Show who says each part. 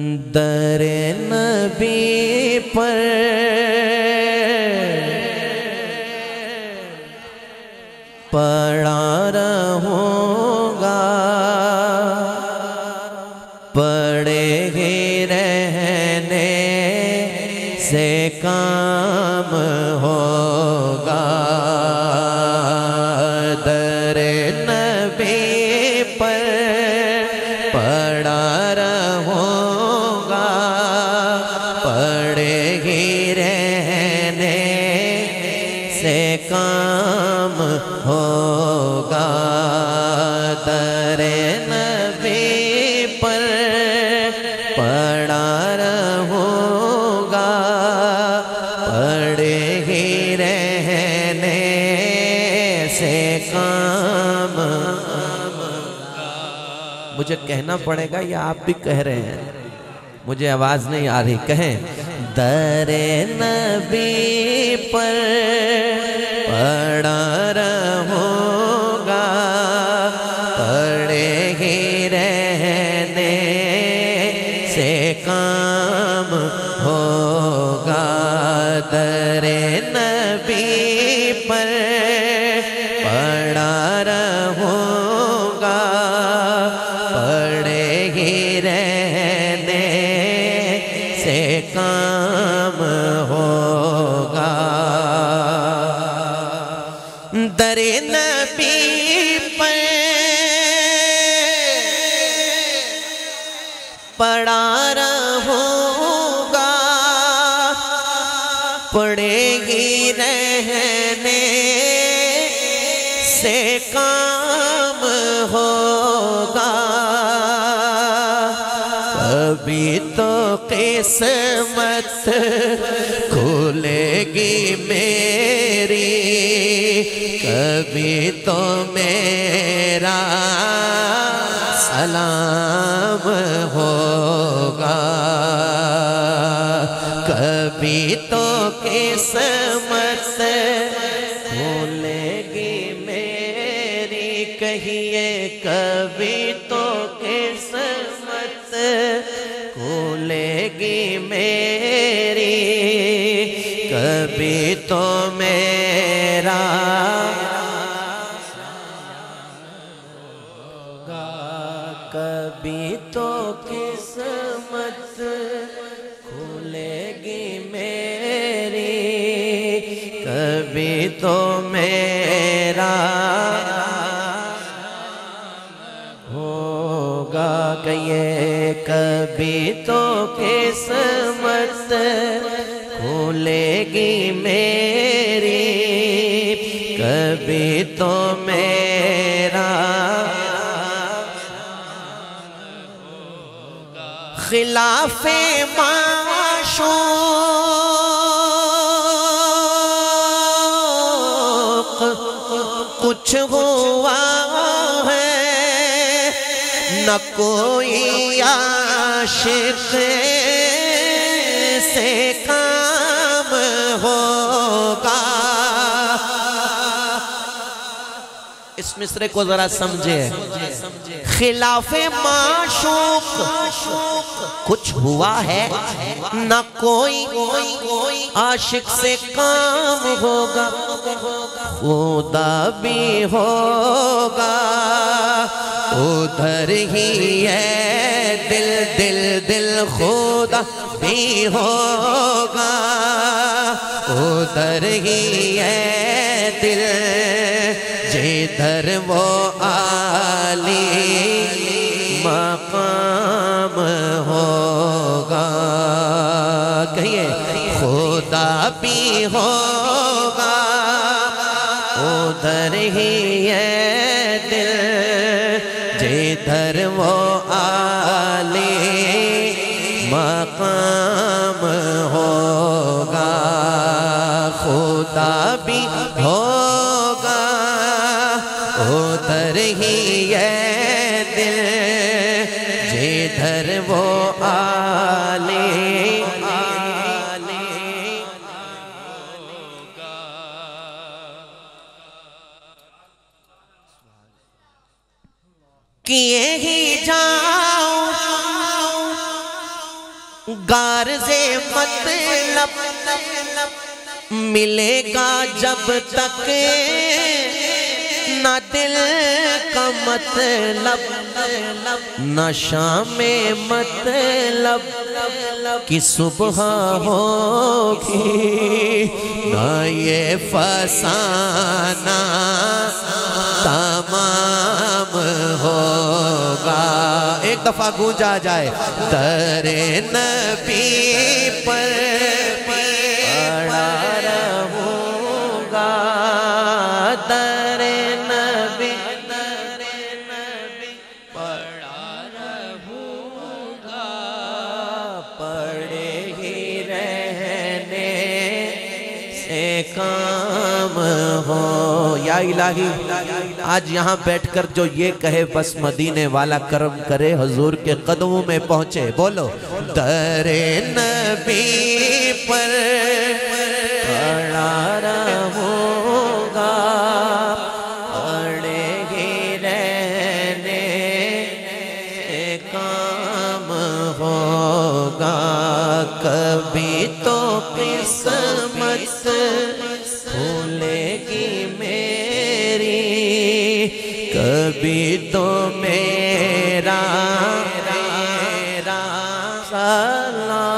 Speaker 1: दर नबी पर। पड़ा रहूँगा। पड़े ही रहने से काम होगा। दर नबी पर। काम होगा दर नबी पर। पड़ा रहूँगा, पड़े ही रहने से काम मुझे कहना पड़ेगा, या आप भी कह रहे हैं? मुझे आवाज़ नहीं आ रही, कहें। दर नबी पर पड़ा काम होगा दर पड़ा रहूँगा। पड़ेगी रहने से काम होगा। कभी तो किस्मत खुलेगी मेरी, कभी तो मेरा सलाम। कभी तो किस्मत खुलेगी मेरी कहिए कभी तो किस्मत खुलेगी मेरी। कभी तो तो किस्मत खुलेगी मेरी। कभी तो मेरा होगा कहिए कभी तो किस्मत खुलेगी मेरी। कभी तो मेरा खिलाफे माशूक कुछ हुआ है न कोई आशिक से काम मिसरे को जरा समझे। खिलाफे माशूक कुछ हुआ है? न कोई आशिक से काम होगा। खुदा भी होगा। उधर ही है दिल दिल दिल खुदा भी होगा। उधर ही है दिल जिधर वो आली मकाम होगा। कहिए, खुदा भी होगा। उधर ही है दिल, जिधर वो आली मकाम होगा। खुदा भी होगा। उधर ही है दिल, जिधर वो आले किए ही जाओ गार से मतलब मिलेगा जब तक न दिल का मतलब नशा में मतलब कि सुबह होगी, न ये फसाना तमाम होगा। एक दफ़ा गूंजा जाए, दरे नबी पर काम हो। या इलाही, आज यहाँ बैठकर जो ये कहे, बस मदीने वाला कर्म करे, हजूर के कदमों में पहुँचे। बोलो, दरे नबी पर रहने काम होगा। कभी तो किस्मत कभी तो मेरा मेरा सलाम